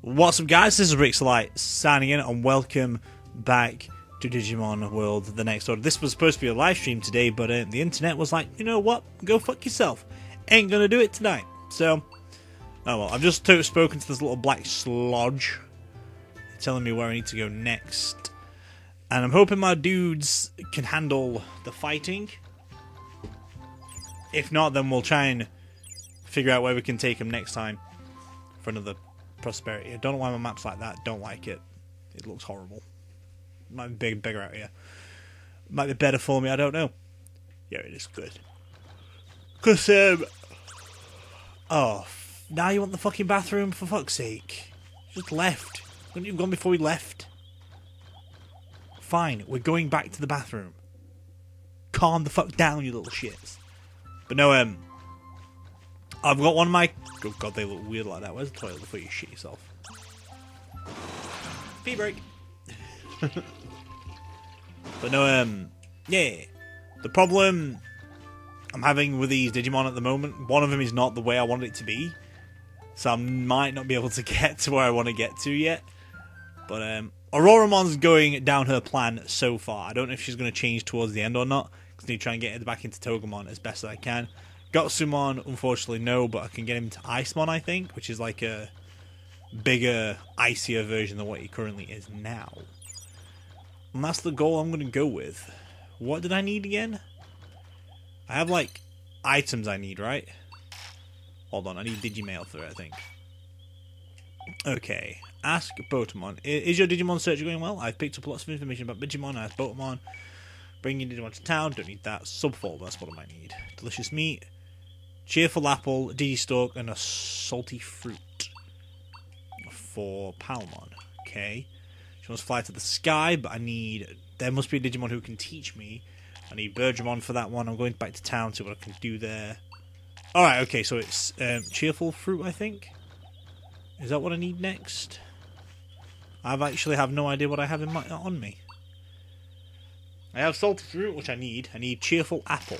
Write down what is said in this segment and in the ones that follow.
What's up, guys? This is Rixxalight signing in, and welcome back to Digimon World: The Next Order. This was supposed to be a live stream today, but uh, the internet was like, you know what? Go fuck yourself. Ain't gonna do it tonight. So, oh well. I've just spoken to this little black sludge, telling me where I need to go next, and I'm hoping my dudes can handle the fighting. If not, then we'll try and figure out where we can take them next time for another prosperity. I don't know why my map's like that. Don't like it. It looks horrible. Might be big, bigger out here. Might be better for me. I don't know. Yeah, it is good. Cause um, oh, now you want the fucking bathroom for fuck's sake? Just left. Couldn't you have gone before we left? Fine, we're going back to the bathroom. Calm the fuck down, you little shits. But no, um, I've got one of my. Oh god, they look weird like that. Where's the toilet before you shit yourself? Pee break. but no, um, yeah. The problem I'm having with these Digimon at the moment, one of them is not the way I want it to be, so I might not be able to get to where I want to get to yet. But um, Auroramon's going down her plan so far. I don't know if she's going to change towards the end or not. Because I need to try and get her back into Togemon as best as I can. Gotsumon, unfortunately, no, but I can get him to Icemon, I think, which is like a bigger, icier version than what he currently is now. And that's the goal I'm going to go with. What did I need again? I have, like, items I need, right? Hold on, I need Digimail for it, I think. Okay, ask Botamon. Is your Digimon search going well? I've picked up lots of information about Digimon. I asked Botamon. Bringing Digimon to town, don't need that. Subfolder, that's what I might need. Delicious meat, cheerful apple, Digistalk, and a salty fruit. For Palmon. Okay. She wants to fly to the sky, but I need. There must be a Digimon who can teach me. I need Birdramon for that one. I'm going back to town, to see what I can do there. Alright, okay, so it's um, cheerful fruit, I think. Is that what I need next? I've actually have no idea what I have in my on me. I have salted fruit, which I need. I need cheerful apple.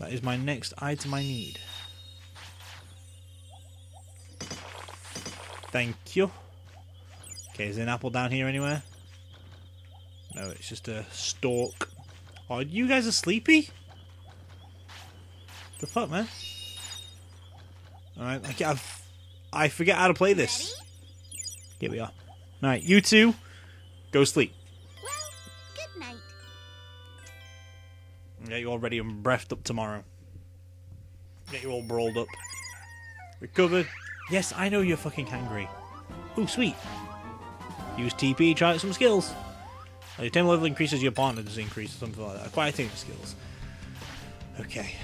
That is my next item I need. Thank you. Okay, is there an apple down here anywhere? No, it's just a stalk. Oh, you guys are sleepy? The fuck, man? Alright, I, ca- I've, I forget how to play this. Here we are. Alright, you two, go sleep. Get you all ready and breathed up tomorrow. Get you all brawled up. Recovered. Yes, I know you're fucking hungry. Oh, sweet. Use TP, try out some skills. Your team level increases, your partner's increase, or something like that. Quite a thing of skills. Okay.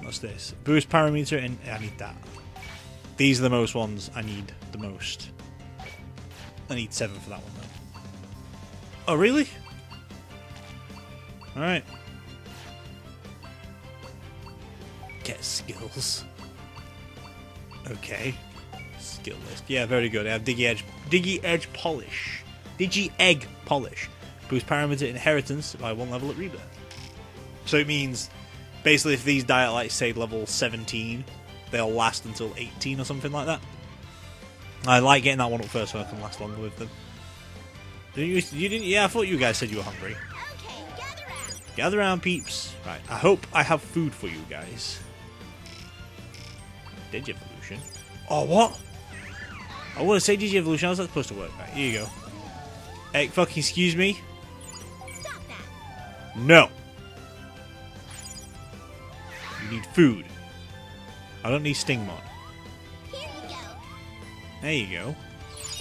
What's this? Boost parameter, and I need that. These are the most ones I need the most. I need seven for that one, though. Oh, really? Alright. Get skills. Okay. Skill list. Yeah, very good. I have Diggy Edge Diggy Edge Polish. Digi Egg Polish. Boost parameter inheritance by one level at rebirth. So it means basically if these die at like say level 17, they'll last until 18 or something like that. I like getting that one up first so I can last longer with them. Didn't you, you didn't yeah, I thought you guys said you were hungry. Gather round. Peeps. Right, I hope I have food for you guys. Digivolution. Oh, what? I want to say Digivolution. How's that supposed to work? Right, here you go. Hey, fucking excuse me? No. You need food. I don't need Stingmon. Here you go. There you go.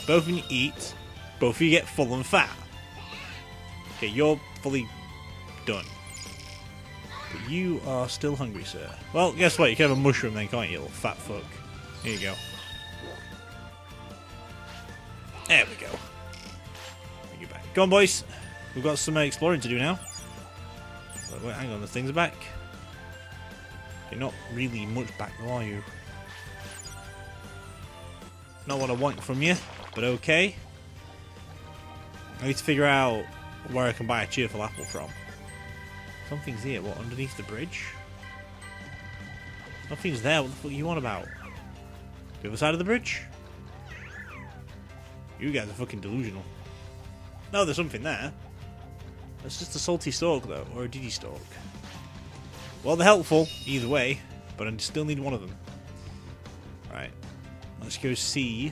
Both of you eat. Both of you get full and fat. Okay, you're fully done. But you are still hungry, sir. Well, guess what? You can have a mushroom then, can't you, little fat fuck? Here you go. There we go. Bring you back. Go on, boys. We've got some uh, exploring to do now. Wait, wait, hang on, the things back. You're not really much back, though, are you? Not what I want from you, but okay. I need to figure out where I can buy a cheerful apple from. Something's here. What, underneath the bridge? Nothing's there. What the fuck are you on about? The other side of the bridge? You guys are fucking delusional. No, there's something there. That's just a salty stalk, though, or a diddy stalk. Well, they're helpful, either way, but I still need one of them. Right. Let's go see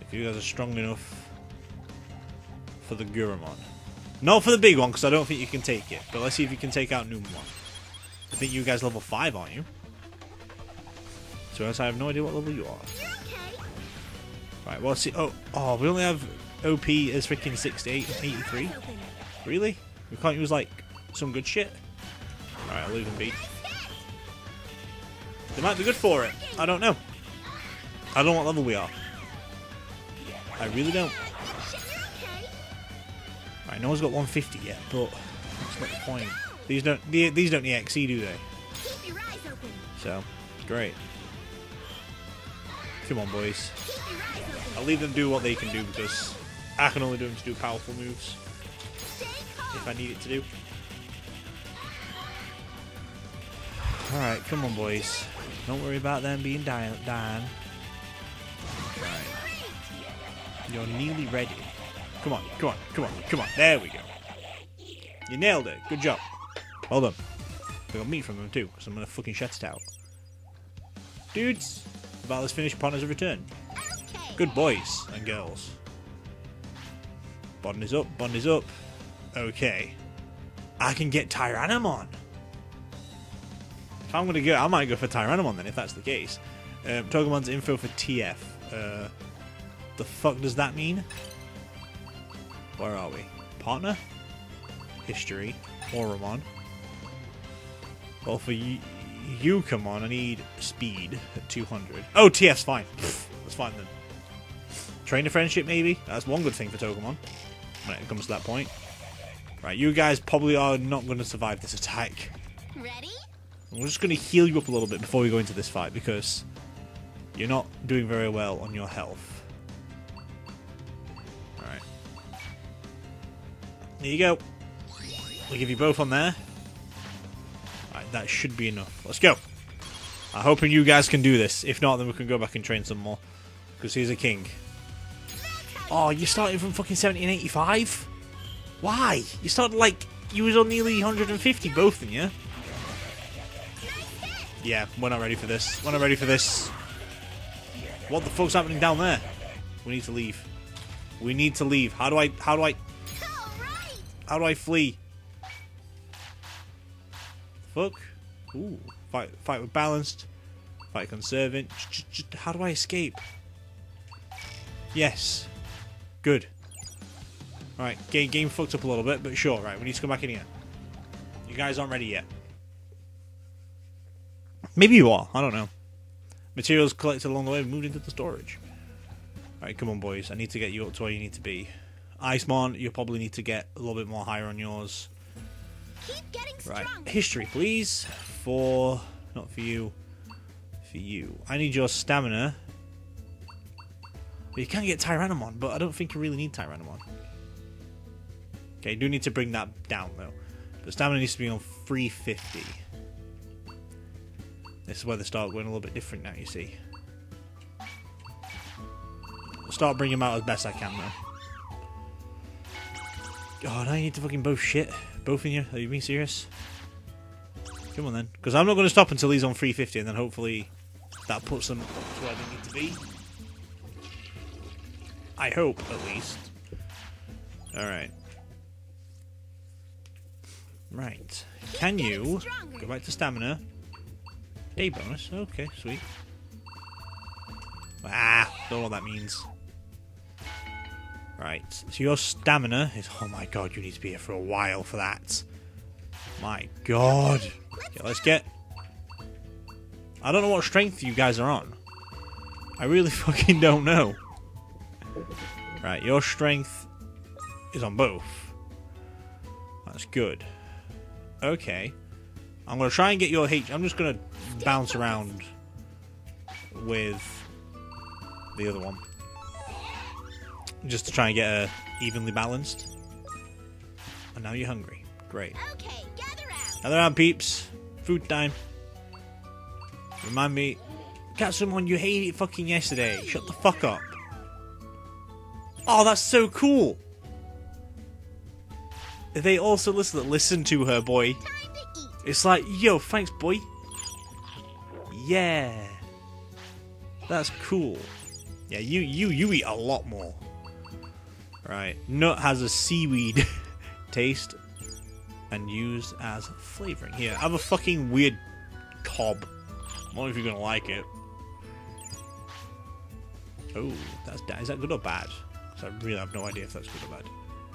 if you guys are strong enough for the Gurumon. Not for the big one, because I don't think you can take it. But let's see if you can take out Numemon. I think you guys level 5, aren't you? So I have no idea what level you are. Okay. Right, well, see. Oh, oh, we only have OP as freaking 68 and 83. Really? We can't use, like, some good shit? Alright, I'll leave them be. They might be good for it. I don't know. I don't know what level we are. I really don't. Shit, you're okay. Right, no one's got 150 yet, but that's not the point. These don't the- these don't need XE, do they? Keep your eyes open. So, great. Come on, boys. Keep your eyes open. I'll leave them do what they can do because I can only do them to do powerful moves if I need it to do. Alright, come on, boys. Don't worry about them being dying. dying. Right. You're nearly ready. Come on, come on, come on, come on. There we go. You nailed it. Good job. Well done. We got meat from them too, because I'm gonna fucking shut it out. Dudes, the battle is finished upon his return. Okay. Good boys and girls. Bond is up, Bond is up. Okay. I can get Tyrannomon. If I'm gonna go, I might go for Tyrannomon then, if that's the case. Um, Togemon's info for TF. Uh, the fuck does that mean? Where are we? Partner? History. Oromon. Well, for y- Yokomon, I need speed at 200. Oh, TF's fine. Pfft, That's fine then. Trainer friendship, maybe? That's one good thing for Togemon. When it comes to that point. Right, you guys probably are not going to survive this attack. Ready? I'm just going to heal you up a little bit before we go into this fight because you're not doing very well on your health. There you go. We'll give you both on there. Alright, that should be enough. Let's go. I'm hoping you guys can do this. If not, then we can go back and train some more. Because he's a king. Oh, you started from fucking 70 and 85? Why? You started like... You was on nearly 150, both of you. Yeah, we're not ready for this. We're not ready for this. What the fuck's happening down there? We need to leave. We need to leave. How do I... How do I... How do I flee? Fuck. Ooh. Fight, fight with balanced. Fight conservant. How do I escape? Yes. Good. Alright, game, game fucked up a little bit, but sure, right, we need to come back in here. You guys aren't ready yet. Maybe you are, I don't know. Materials collected along the way moved into the storage. Alright, come on, boys. I need to get you up to where you need to be. Icemon, you probably need to get a little bit more higher on yours. Keep getting Right. History, please. For. Not for you. For you. I need your stamina. But you can get Tyrannomon, but I don't think you really need Tyrannomon. Okay, you do need to bring that down, though. But stamina needs to be on 350. This is where they start going a little bit different now, you see. I'll start bringing them out as best I can, though. Oh, now you need to fucking both shit. Both in here. Are you being serious? Come on then. Because I'm not going to stop until he's on 350 and then hopefully that puts them to where they need to be. I hope, at least. Alright. Right. Can you go back to stamina? Day bonus. Okay, sweet. Ah, don't know what that means. Right, so your stamina is. Oh my god, you need to be here for a while for that. My god. Okay, let's get. I don't know what strength you guys are on. I really fucking don't know. Right, your strength is on both. That's good. Okay. I'm gonna try and get your H. I'm just gonna bounce around with the other one just to try and get her evenly balanced. And now you're hungry. Great. Okay, gather round. Gather around, peeps. Food time. Remind me Got someone you hated fucking yesterday. Shut the fuck up. Oh, that's so cool. They also listen listen to her, boy. To. It's like, yo, thanks, boy. Yeah. That's cool. Yeah, you you you eat a lot more. Right. Nut has a seaweed taste and used as flavoring. Here, I have a fucking weird cob. I don't know if you're gonna like it. Oh, that's is that good or bad? 'Cause I really have no idea if that's good or bad.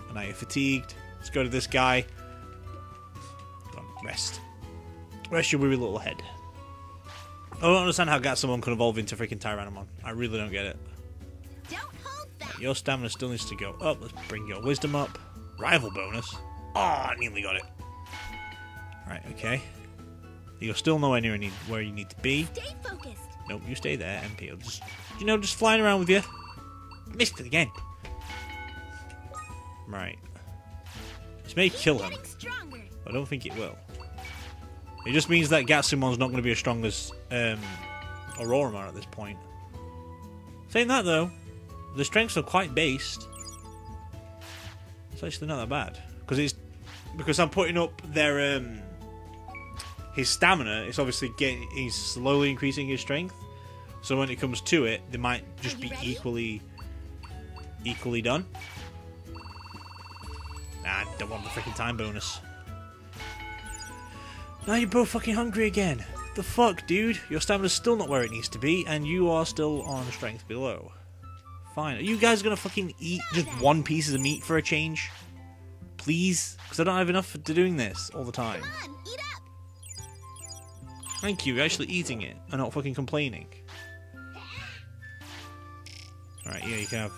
And now you're fatigued. Let's go to this guy. Rest. Rest your weary little head. I don't understand how Gotsumon can evolve into freaking Tyrannomon. I really don't get it. Don't hold back. Your stamina still needs to go up. Let's bring your wisdom up. Rival bonus. Oh, I nearly got it. Right, okay. You're still nowhere near need, where you need to be. Stay focused. Nope, you stay there, MP. will just, you know, just flying around with you. Missed it again. Right. This may kill him. I don't think it will. It just means that Gotsumon's not going to be as strong as um, Auroramon at this point. Saying that though, the strengths are quite based. It's actually not that bad because it's because I'm putting up their um, his stamina. It's obviously getting he's slowly increasing his strength. So when it comes to it, they might just be ready? equally equally done. Nah, I don't want the freaking time bonus. Now you're both fucking hungry again. The fuck, dude? Your stamina's still not where it needs to be, and you are still on strength below. Fine. Are you guys gonna fucking eat just one piece of meat for a change? Please? Because I don't have enough for doing this all the time. On. Thank you, you're actually eating it and not fucking complaining. Alright, yeah, you can have.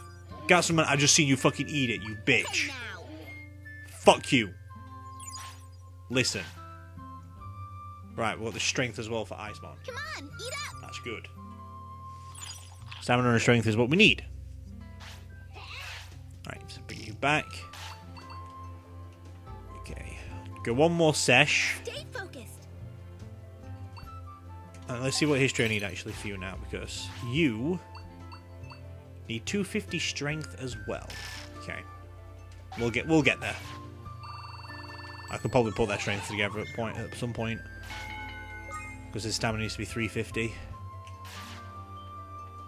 Got some. I just seen you fucking eat it, you bitch. Fuck you. Listen. Right, well, the strength as well for Icemon. Come on, eat up. That's good. Stamina and strength is what we need. Right, bring you back. Okay. Go one more sesh. Stay focused. And let's see what history I need actually for you now, because you need 250 strength as well. Okay. We'll get we'll get there. I could probably put that strength together at point at some point. Because his stamina needs to be 350.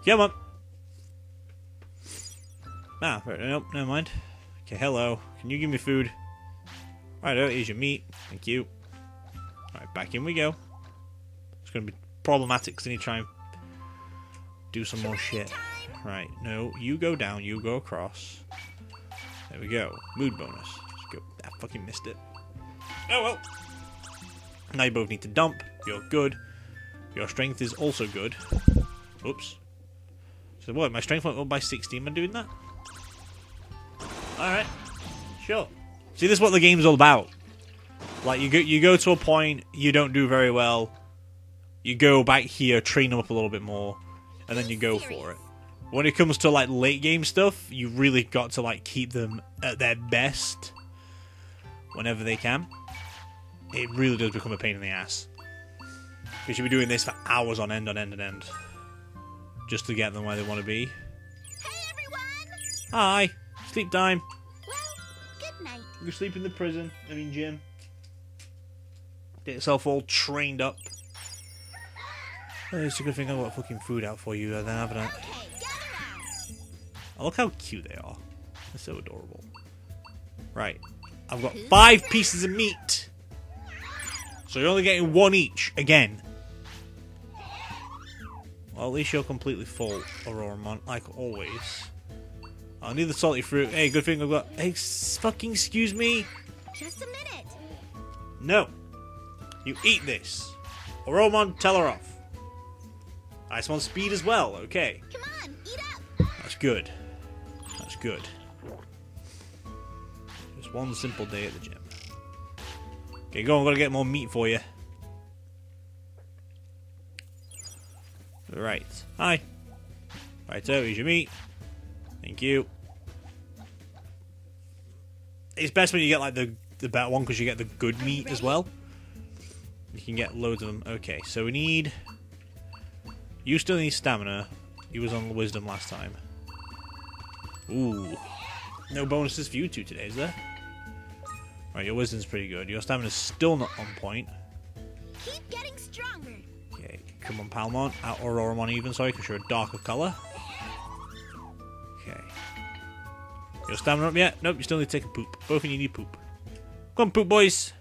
Come on. Ah, right, nope, never mind. Okay, hello. Can you give me food? Right, oh, here's your meat. Thank you. Alright, back in we go. It's going to be problematic need to try and do some more shit. Right, no, you go down, you go across. There we go. Mood bonus. Go. I fucking missed it. Oh well. Now you both need to dump. You're good. Your strength is also good. Oops. So what? My strength went up by 16 by doing that? Alright. Sure. See, this is what the game's all about. Like, you go, you go to a point, you don't do very well. You go back here, train them up a little bit more, and then you go for it. When it comes to like late game stuff, you really got to like keep them at their best whenever they can. It really does become a pain in the ass. Because you'll be doing this for hours on end, on end, on end. Just to get them where they want to be. Hey everyone. Hi! Sleep time! Well, good night. You sleep in the prison, I mean gym. Get yourself all trained up. Oh, it's a good thing I got fucking food out for you then, haven't I? Okay. Oh, look how cute they are. They're so adorable. Right. I've got five pieces of meat. So you're only getting one each, again. Well, at least you're completely full, Auroramon, like always. I need the salty fruit. Hey, good thing I've got... Hey, fucking excuse me? Just a minute. No. You eat this. Auroramon, tell her off. Ice on speed as well, okay. Come on, eat up. That's good. That's good. Just one simple day at the gym. Okay, go. I'm gonna get more meat for you. Right. Hi. Right, so here's your meat. Thank you. It's best when you get like the the better one because you get the good meat as well. You can get loads of them. Okay, so we need You still need stamina. He was on wisdom last time. Ooh. No bonuses for you two today, is there? Right, your wisdom's pretty good. Your stamina's still not on point. Keep getting stronger. Okay, come on, Palmon. Out Auroramon even, sorry, because you're a darker colour. Your stamina up yet? Nope, you still need to take a poop. Both of you need poop. Come on, poop boys.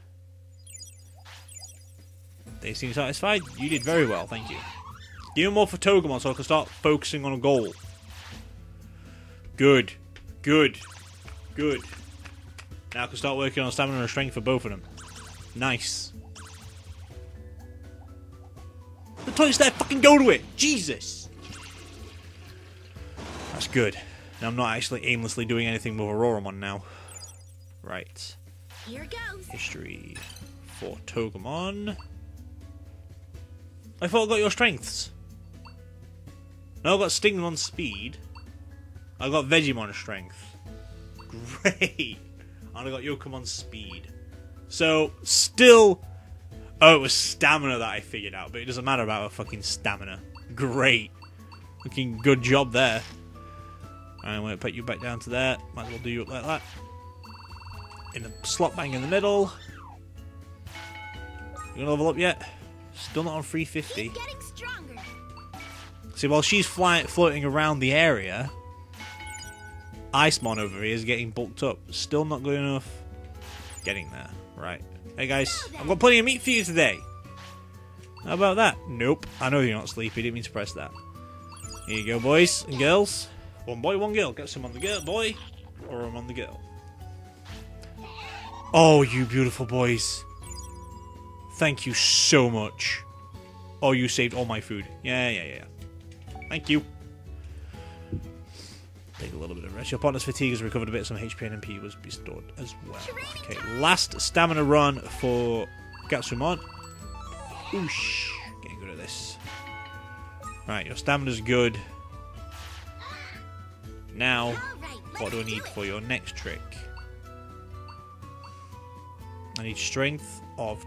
They seem satisfied. You did very well, thank you. Give me more for Togemon so I can start focusing on a goal. Good. Good. Good. Now I can start working on stamina and strength for both of them. Nice. The toilet's there, fucking go to it! Jesus! That's good. Now I'm not actually aimlessly doing anything with Auroramon now. Right. Here goes. History for Togemon. I thought I got your strengths. No, I got Stingmon speed. I got Vegemon strength. Great. And I got Yokomon speed. So, still. Oh, it was stamina that I figured out, but it doesn't matter about a fucking stamina. Great. Looking good job there. I'm going to put you back down to there. Might as well do you up like that. In the slot bang in the middle. You gonna level up yet? Still not on 350. Keep getting stronger. See, while she's flying, floating around the area, Icemon over here is getting bulked up. Still not good enough. Getting there. Right. Hey guys, I've got plenty of meat for you today. How about that? Nope. I know you're not sleepy. Didn't mean to press that. Here you go, boys and girls. One boy, one girl. Get some on the girl, boy, or I'm on the girl. Oh, you beautiful boys. Thank you so much. Oh, you saved all my food. Yeah, yeah, yeah. Yeah. Thank you. Take a little bit of rest. Your partner's fatigue has recovered a bit. Some HP and MP was restored as well. Okay, last stamina run for Gotsumon. Oosh. Getting good at this. Right, your stamina's good. Now, right, what do I need it. for your next trick? I need strength of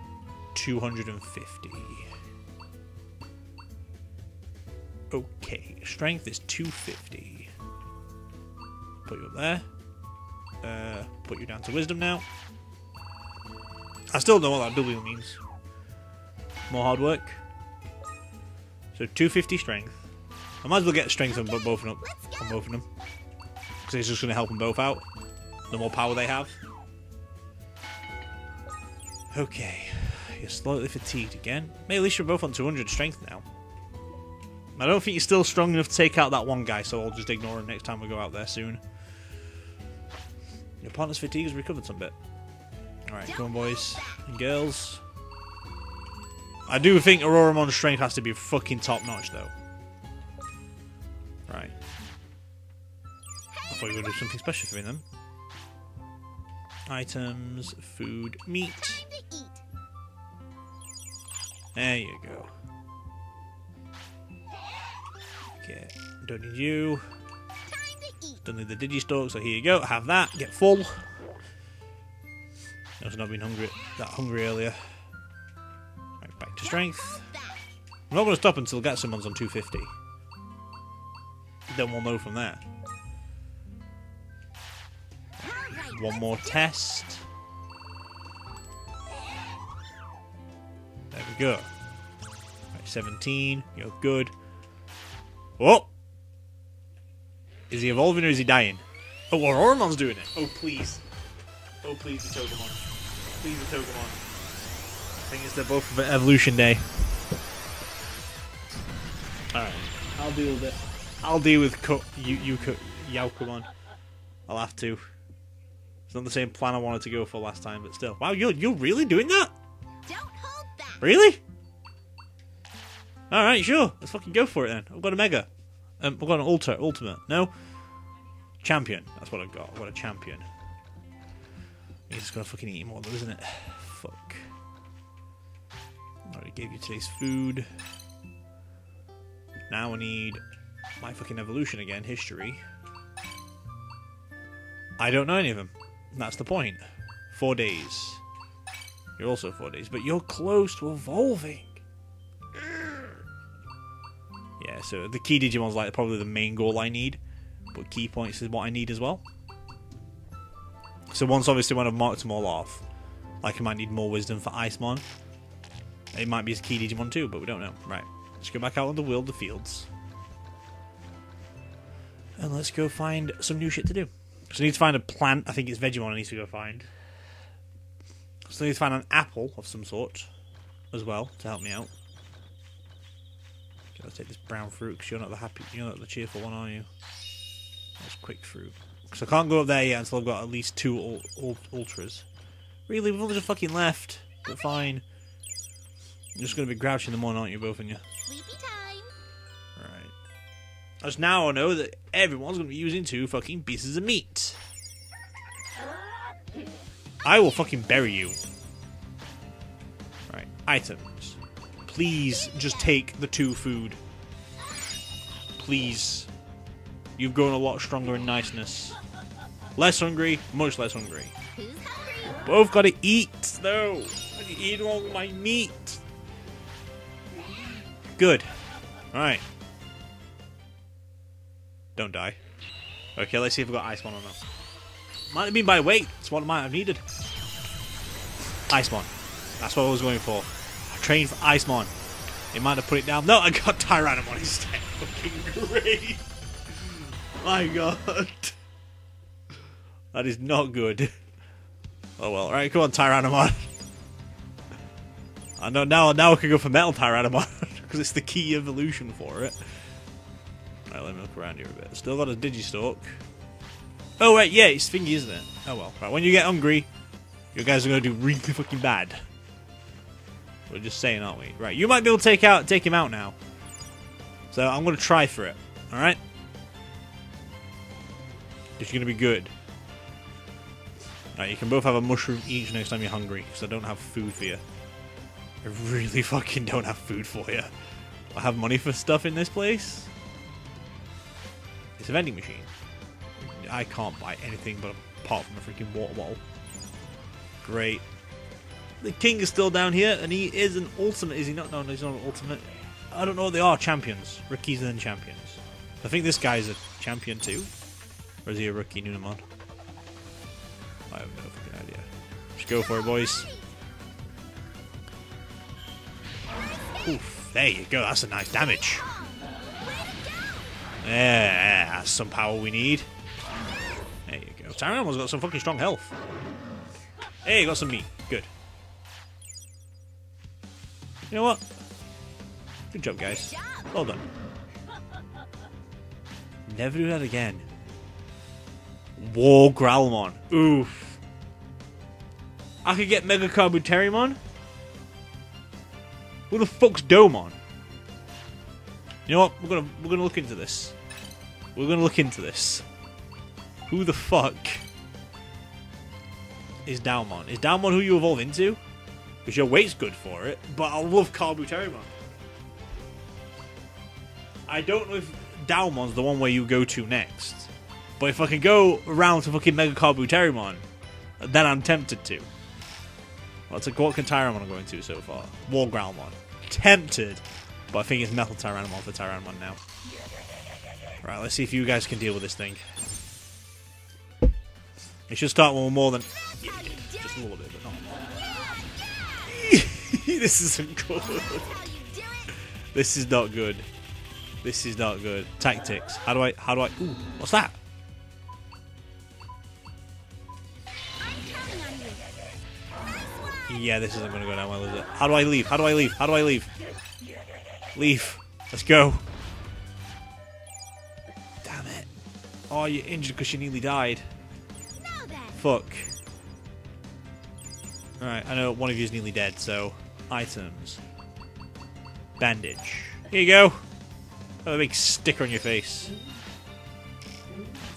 250. Okay, strength is 250. Put you up there. Uh, put you down to wisdom now. I still don't know what that W means. More hard work. So 250 strength. I might as well get strength on both of them. On both of them. Because it's just going to help them both out. The more power they have. Okay. You're slightly fatigued again. Maybe at least you're both on 200 strength now. I don't think you're still strong enough to take out that one guy, so I'll just ignore him next time we go out there soon. Your partner's fatigue has recovered some bit. Alright, come on, boys and girls. I do think Auroramon's strength has to be fucking top notch, though. Thought you were going to do something special for me then. Items, food, meat. Time to eat. There you go. Okay, don't need you. Time to eat. Don't need the Digistalk, so here you go. Have that. Get full. I was not being hungry that hungry earlier. Right, back to strength. I'm not going to stop until get someone's on 250. Then we'll know from there. One more test. There we go. Right, 17. You're good. Oh! Is he evolving or is he dying? Oh, Auroramon's doing it. Oh, please. Oh, please, the Togemon. Please, the Togemon. I think it's the both of evolution day. Alright. I'll deal with it. I'll deal with Ko- you, you, Ko- Yaokomon. I'll have to. It's not the same plan I wanted to go for last time, but still. Wow, you're, you're really doing that? Don't hold back. Really? Alright, sure. Let's fucking go for it then. I've got a Mega. Um, I've got an Ultra, Ultimate. No? Champion. That's what I've got. I've got a Champion. He's just gonna fucking eat more though, isn't it? Fuck. Already gave you today's food. Now I need my fucking evolution again, history. I don't know any of them. That's the point. Four days. You're also four days, but you're close to evolving. Yeah, so the key Digimon's like probably the main goal I need, but key points is what I need as well. So once obviously when I've marked them all off, like I might need more wisdom for Icemon. It might be his key Digimon too, but we don't know. Right, let's go back out on the world, the fields. And let's go find some new shit to do. So I need to find a plant, I think it's Vegemon I need to go find. So I need to find an apple of some sort as well to help me out. Okay, let's take this brown fruit because you're not the happy, you're not the cheerful one, are you? That's quick fruit. Because I can't go up there yet until I've got at least two ul ul ultras. Really, we've only just fucking left. But fine. You're just gonna be grouchy in the morning, aren't you, both of you? As now I know that everyone's gonna be using two fucking pieces of meat. I will fucking bury you. Right. Items. Please just take the two food. Please. You've grown a lot stronger in niceness. Less hungry, much less hungry. Hungry? Both gotta eat, though. I eat all my meat. Good. Alright. Don't die. Okay, let's see if we've got Icemon or not. Might have been by weight. That's what I might have needed. Icemon. That's what I was going for. I trained for Icemon. It might have put it down. No, I got Tyrannomon instead. Fucking great. My god. That is not good. Oh well, alright, come on, Tyrannomon. I know now. Now I can go for Metal Tyrannomon because it's the key evolution for it. Right, let me look around here a bit. Still got a Digistalk. Oh wait, yeah, it's thingy, isn't it? Oh well. Right, when you get hungry, you guys are gonna do really fucking bad. We're just saying, aren't we? Right, you might be able to take out, take him out now. So I'm gonna try for it. All right. If you're gonna be good. Right, you can both have a mushroom each next time you're hungry, because I don't have food for you. I really fucking don't have food for you. I have money for stuff in this place. It's a vending machine. I can't buy anything but apart from a freaking water bottle. Great. The king is still down here, and he is an ultimate, is he not? No, he's not an ultimate. I don't know they are. Champions. Rookies and champions. I think this guy's a champion too. Or is he a rookie, Nunamon? I have no fucking idea. Just go for it, boys. Oof, there you go. That's a nice damage. Yeah, that's some power we need. There you go. Tyrannomon's got some fucking strong health. Hey, got some meat. Good. You know what? Good job, guys. Well done. Never do that again. War Growlmon. Oof. I could get Mega Kabuterimon. Who the fuck's Domon? You know what? We're gonna we're gonna look into this. We're gonna look into this. Who the fuck is Daumon? Is Daumon who you evolve into? Because your weight's good for it, but I love Kabuterimon. I don't know if Daumon's the one where you go to next. But if I can go around to fucking Mega Kabuterimon, then I'm tempted to. Well, it's what can Tyrannomon I'm going to so far? War Growlmon. Tempted, but I think it's Metal Tyrannomon for Tyrannomon now. Right, let's see if you guys can deal with this thing. It should start with more than... Yeah, just a little bit, but not this isn't good. This is not good. This is not good. Tactics. How do I... How do I... Ooh, what's that? Yeah, this isn't going to go down well, is it? How do I leave? How do I leave? How do I leave? Leave. Let's go. Oh, you're injured because you nearly died. Fuck. Alright, I know one of you is nearly dead, so... Items. Bandage. Here you go. Have a big sticker on your face.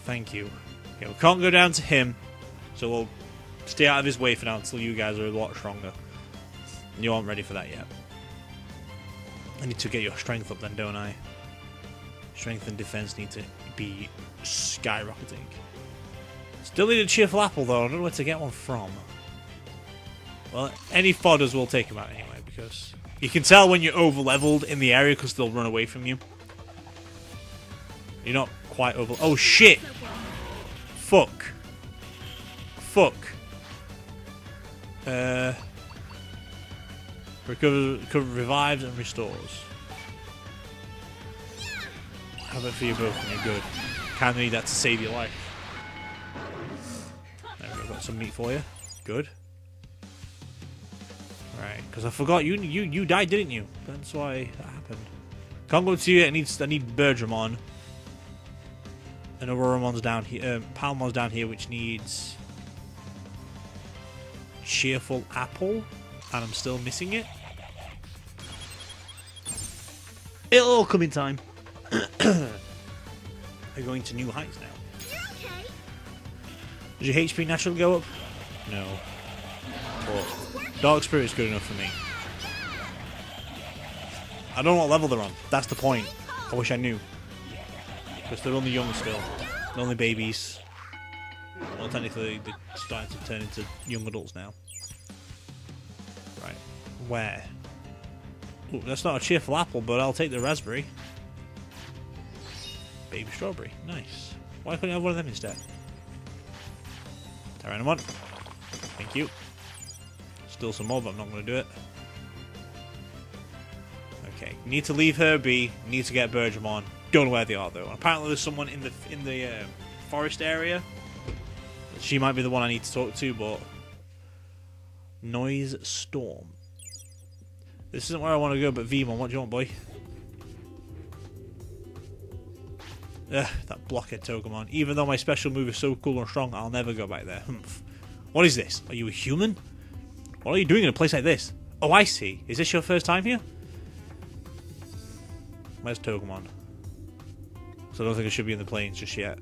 Thank you. Okay, we can't go down to him, so we'll stay out of his way for now until you guys are a lot stronger. You aren't ready for that yet. I need to get your strength up then, don't I? Strength and defense need to be skyrocketing. Still need a cheerful apple though, I don't know where to get one from. Well, any fodders will take them out anyway, because you can tell when you're over leveled in the area because they'll run away from you. You're not quite over. Oh shit! Fuck. Fuck. Uh. Recover, recover, revives and restores. Have it for you both and you're good. Kind of need that to save your life. There we go, got some meat for you. Good. Right, because I forgot you you you died, didn't you? That's why that happened. Can't go to you. It needs I need Birdramon. And Auroramon's down here. Um, Palmon's down here, which needs cheerful apple, and I'm still missing it. It'll all come in time. We're going to new heights now. You're okay. Does your HP naturally go up? No. But Dark Spirit's good enough for me. I don't know what level they're on. That's the point. I wish I knew. Because they're only young still. They're only babies. Well, technically, they're starting to turn into young adults now. Right. Where? Ooh, that's not a cheerful apple, but I'll take the raspberry. Baby strawberry. Nice. Why couldn't I have one of them instead? Tyrannomon. Thank you. Still some more, but I'm not going to do it. Okay, need to leave her be. Need to get Birdramon. Don't know where they are though. Apparently, there's someone in the in the uh, forest area. She might be the one I need to talk to, but noise storm. This isn't where I want to go, but Veemon, what do you want, boy? Ugh, that blockhead Togemon. Even though my special move is so cool and strong, I'll never go back there. Humph. What is this? Are you a human? What are you doing in a place like this? Oh, I see. Is this your first time here? Where's Togemon? So I don't think it should be in the plains just yet.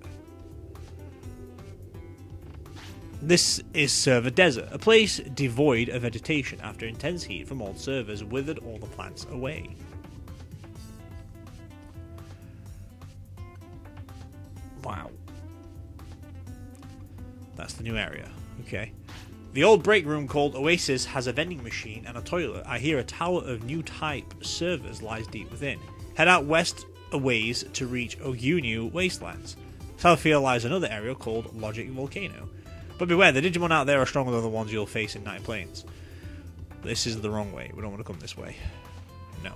This is Server Desert, a place devoid of vegetation after intense heat from old servers withered all the plants away. New area. Okay. The old break room called Oasis has a vending machine and a toilet. I hear a tower of new type servers lies deep within. Head out west a ways to reach Ogunu Wastelands. South here lies another area called Logic Volcano. But beware, the Digimon out there are stronger than the ones you'll face in Night Plains. This is the wrong way. We don't want to come this way. No.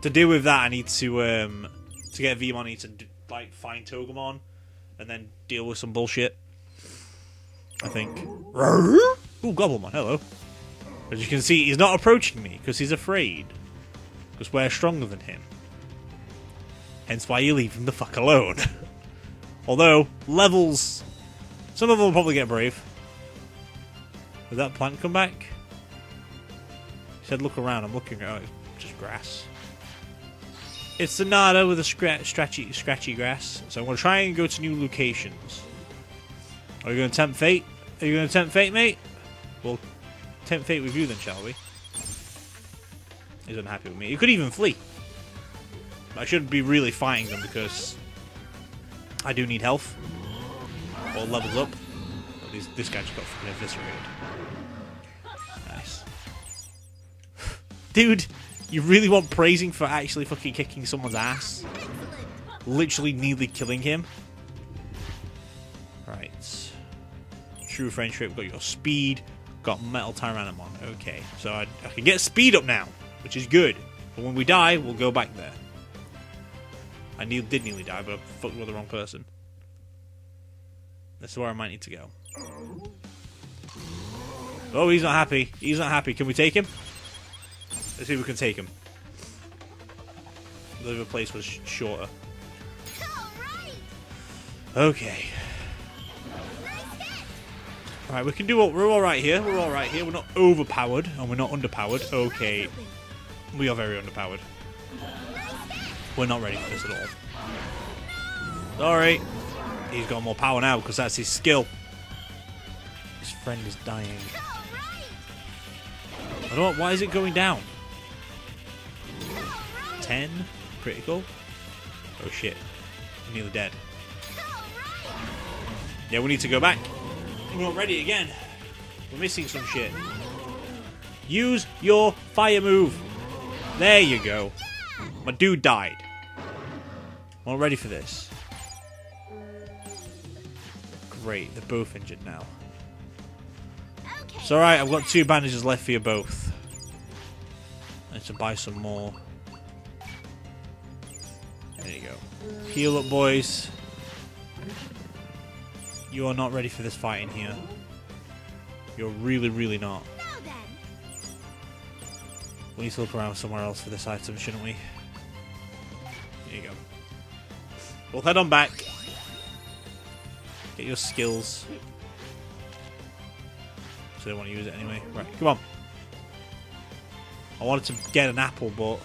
To deal with that, I need to um, to get Veemon. I need to like find Togemon and then deal with some bullshit. I think. Ooh, Goblimon, hello. As you can see, he's not approaching me because he's afraid. Because we're stronger than him. Hence why you leave him the fuck alone. Although, levels. Some of them will probably get brave. Did that plant come back? He said, look around. I'm looking at it. Just grass. It's the Nada with a scratchy, scratchy grass. So I'm going to try and go to new locations. Are you going to tempt fate? Are you going to tempt fate, mate? We'll tempt fate with you then, shall we? He's unhappy with me. He could even flee. I should be really fighting them because I do need health. Or levels up. Oh, this, this guy just got fucking eviscerated. Nice. Dude, you really want praising for actually fucking kicking someone's ass? Literally nearly killing him? True friendship, got your speed, got Metal Tyrannomon. Okay, so I, I can get speed up now, which is good. But when we die, we'll go back there. I ne- did nearly die, but I fucked with the wrong person. This is where I might need to go. Oh, he's not happy. He's not happy. Can we take him? Let's see if we can take him. The other place was sh- shorter. Okay. Alright, we can do what we're alright here. We're alright here. We're not overpowered and we're not underpowered. Okay. We are very underpowered. We're not ready for this at all. Sorry. He's got more power now because that's his skill. His friend is dying. I don't why is it going down? 10 critical. Oh shit. Nearly dead. Yeah, we need to go back. We're not ready again. We're missing some shit. Use your fire move. There you go. My dude died. Not ready for this. Great, they're both injured now. It's alright, I've got two bandages left for you both. I need to buy some more. There you go. Heal up, boys. You are not ready for this fight in here. You're really, really not. We need to look around somewhere else for this item, shouldn't we? There you go. We'll head on back. Get your skills. So they want to use it anyway. Right, come on. I wanted to get an apple, but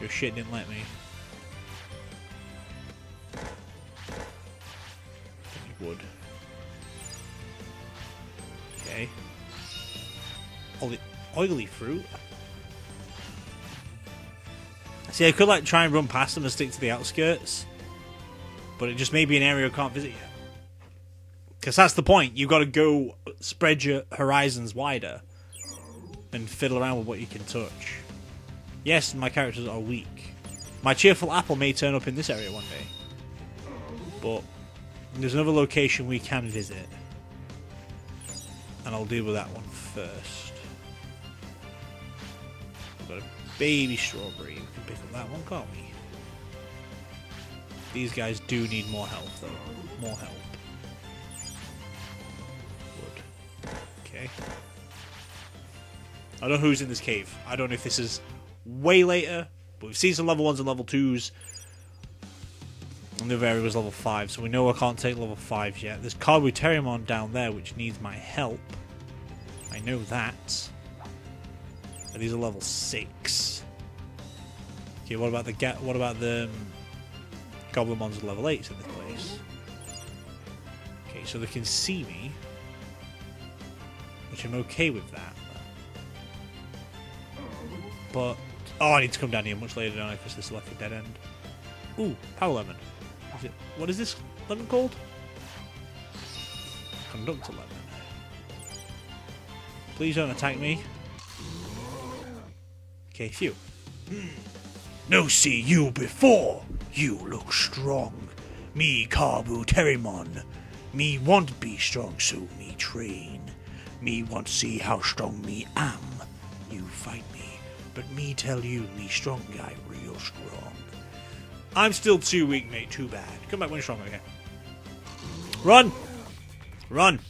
your shit didn't let me. Wood. Okay. Oily, oily fruit. See, I could like try and run past them and stick to the outskirts, but it just may be an area I can't visit yet. Because that's the point. You've got to go spread your horizons wider and fiddle around with what you can touch. Yes, my characters are weak. My cheerful apple may turn up in this area one day, but there's another location we can visit. And I'll deal with that one first. We've got a baby strawberry. We can pick up that one, can't we? These guys do need more help, though. More help. Okay. I don't know who's in this cave. I don't know if this is way later, but we've seen some level 1s and level 2s the area was level 5, so we know I can't take level five yet. There's Kabuterimon down there, which needs my help. I know that. And these are level 6. Okay, what about the get? What about the um, Goblimons level eight in this place? Okay, so they can see me, which I'm okay with that. But oh, I need to come down here much later, don't I? Because this is like a dead end. Ooh, power lemon. Is it? What is this lemon called? Conductor lemon. Please don't attack me. Okay, phew. No see you before. You look strong. Me Kabuterimon. Me want be strong, so me train. Me want see how strong me am. You fight me, but me tell you me strong guy real strong. I'm still too weak, mate. Too bad. Come back when you're strong again. Run! Run!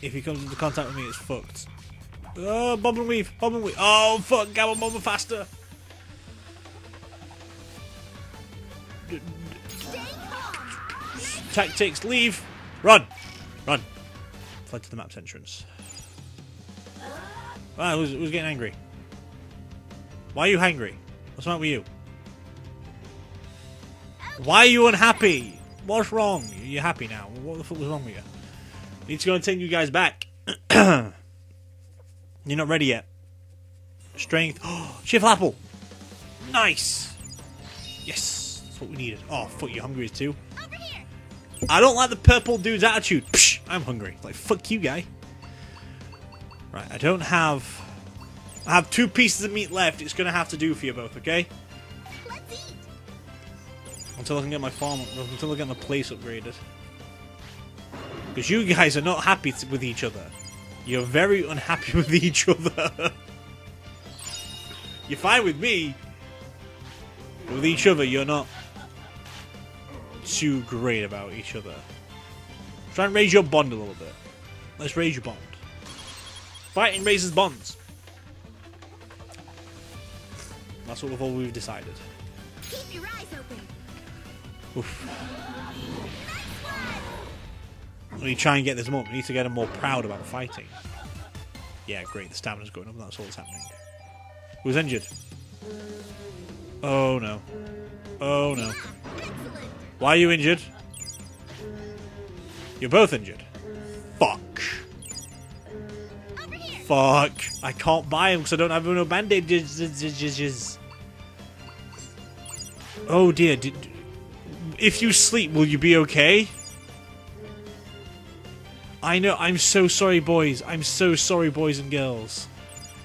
If he comes into contact with me, it's fucked. Oh, bomb and weave, bomb and weave. Oh, fuck, Gamma Bomber faster. Tactics, leave. Run. Run. Fled to the map's entrance. Ah, who's, who's getting angry? Why are you hangry? What's wrong with you? Why are you unhappy? What's wrong? You're happy now. What the fuck was wrong with you? Need to go and take you guys back. You're not ready yet. Strength. Oh, Shift apple. Nice. Yes, that's what we needed. Oh, fuck, you're hungry too? Over here. I don't like the purple dude's attitude. Psh, I'm hungry. Like, fuck you, guy. Right, I don't have... I have two pieces of meat left. It's going to have to do for you both, okay? Let's eat. Until I can get my farm... Until I get my place upgraded. Because you guys are not happy with each other. You're very unhappy with each other. you're fine with me. but With each other, you're not too great about each other. Try and raise your bond a little bit. Let's raise your bond. Fighting raises bonds. That's what we've all we've decided. Keep your eyes open. Oof. We try and get this more. We need to get him more proud about fighting. Yeah, great. The stamina's going up. That's all that's happening. Who's injured? Oh no. Oh no. Ah, Why are you injured? You're both injured. Fuck. Fuck. I can't buy him because I don't have no bandages. Oh dear. If you sleep, will you be okay? I know. I'm so sorry, boys. I'm so sorry, boys and girls.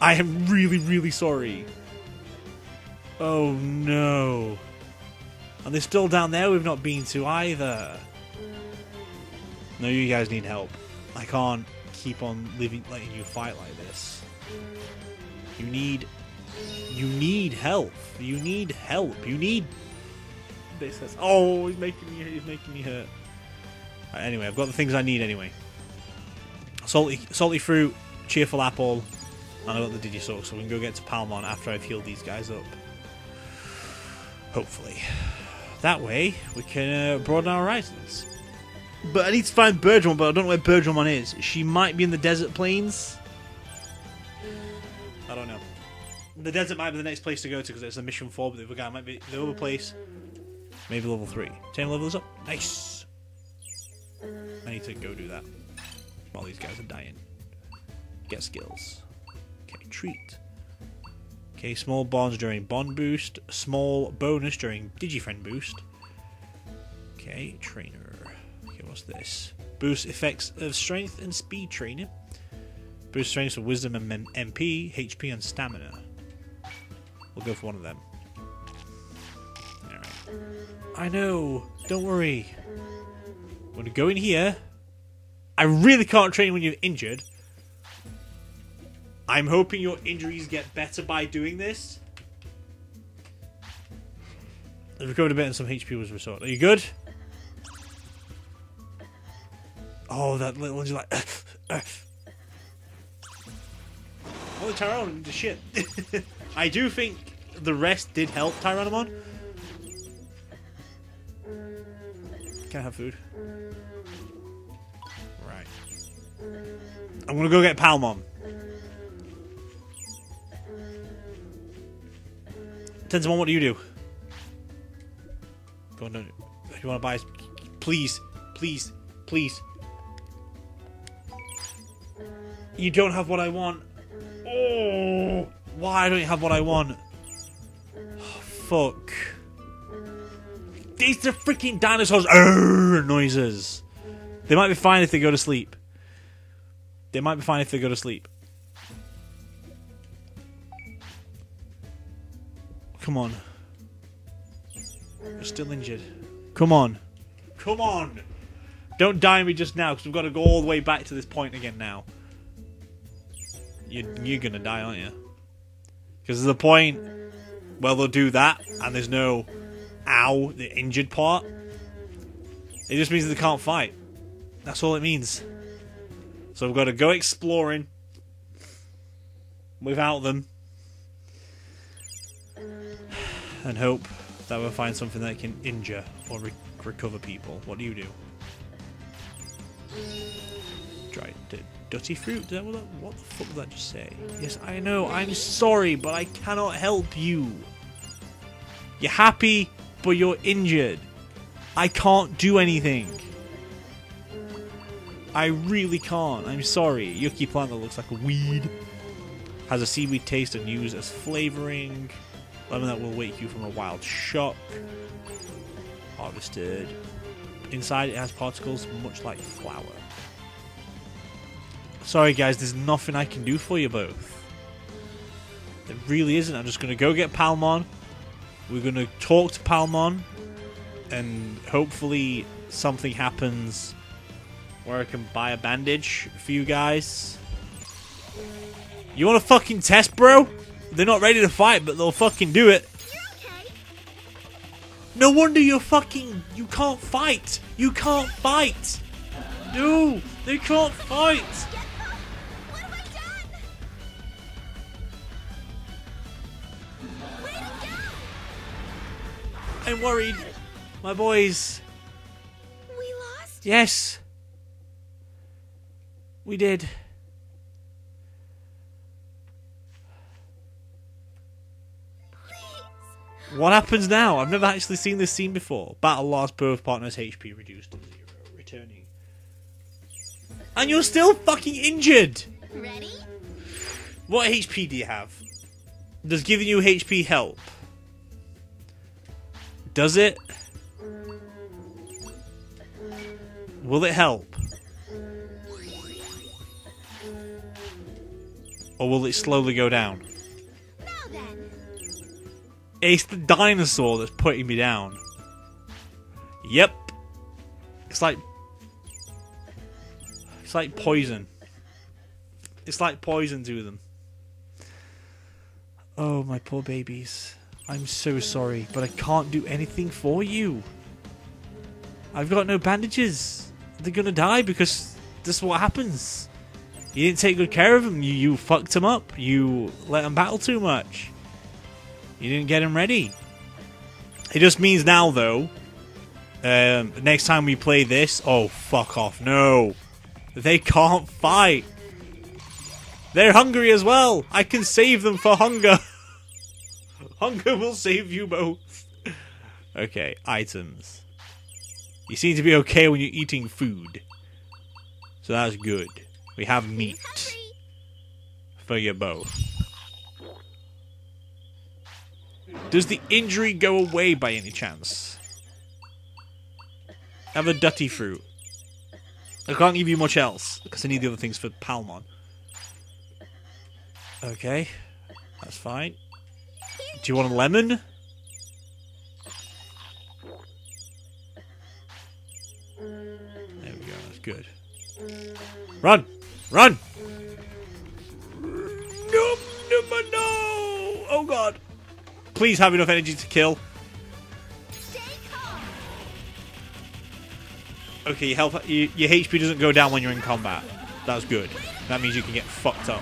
I am really, really sorry. Oh no. And they're still down there we've not been to either. No, you guys need help. I can't keep on living, letting you fight like this. You need, you need help. You need help. You need. This says, oh, he's making me, he's making me hurt. Right, anyway, I've got the things I need anyway. Salty, salty fruit, cheerful apple, and I've got the Digisock, so we can go get to Palmon after I've healed these guys up. Hopefully. That way, we can uh, broaden our horizons. But I need to find Birdramon, but I don't know where Birdramon is. She might be in the desert plains. I don't know. The desert might be the next place to go to because it's a mission 4, but the other guy might be the other place. Maybe level 3. 10 levels up. Nice! I need to go do that while these guys are dying. Get skills. Okay, treat. Okay, small bonds during bond boost. Small bonus during Digifriend boost. Okay, trainer. What's this? Boost effects of strength and speed training. Boost strength for wisdom and MP, HP, and stamina. We'll go for one of them. I know. Don't worry. I'm gonna go in here. I really can't train when you're injured. I'm hoping your injuries get better by doing this. I recovered a bit and some HP was restored. Are you good? Oh, that little one's like. Uh, uh. oh, the Tyrone, the shit. I do think the rest did help Tyrannomon. Can I have food? Right. I'm gonna go get Palmon. Tentamon, what do you do? Go on, don't you want to buy? Please, please, please. You don't have what I want. Oh, why don't you have what I want? Oh, fuck. These are freaking dinosaurs. Arrgh, noises. They might be fine if they go to sleep. They might be fine if they go to sleep. Come on. You're still injured. Come on. Come on. Don't die me just now, because we've got to go all the way back to this point again now. You, you're to die, aren't you? Because there's a point where they'll do that, and there's no ow, the injured part. It just means they can't fight. That's all it means. So we've got to go exploring without them and hope that we'll find something that can injure or re- recover people. What do you do? Try d- dirty fruit? Is that what, the fuck did that just say? Yes, I know. I'm sorry, but I cannot help you. You're happy, but you're injured. I can't do anything. I really can't. I'm sorry. Yucky plant that looks like a weed. Has a seaweed taste and used as flavoring. Lemon that will wake you from a wild shock. Harvested. Inside it has particles much like flour. Sorry guys, there's nothing I can do for you both. There really isn't. I'm just going to go get Palmon. We're going to talk to Palmon. And hopefully something happens where I can buy a bandage for you guys. You want to fucking test, bro? They're not ready to fight, but they'll fucking do it. No wonder you're fucking. You can't fight. You can't fight. No, they can't fight. I'm worried. My boys. We lost. Yes. We did. Please. What happens now? I've never actually seen this scene before. Battle lost, both partners' HP reduced to zero. Returning. And you're still fucking injured! Ready? What HP do you have? Does giving you HP help? Does it? Will it help? Or will it slowly go down? It's the dinosaur that's putting me down. Yep. It's like it's like poison. It's like poison to them. Oh, my poor babies. I'm so sorry, but I can't do anything for you. I've got no bandages. They're gonna die because this is what happens. You didn't take good care of them. You, you fucked them up. You let them battle too much. You didn't get them ready. It just means now, though, um, next time we play this, oh, fuck off. No. They can't fight. They're hungry as well. I can save them for hunger. hunger will save you both. okay, items. You seem to be okay when you're eating food. So that's good. We have meat for you both. Does the injury go away by any chance? Have a dutty fruit. I can't give you much else because I need the other things for Palmon. Okay, that's fine. Do you want a lemon? There we go, that's good. Run! Run! No, no, no! Oh god! Please have enough energy to kill. Okay, your health, your, HP doesn't go down when you're in combat. That's good. That means you can get fucked up.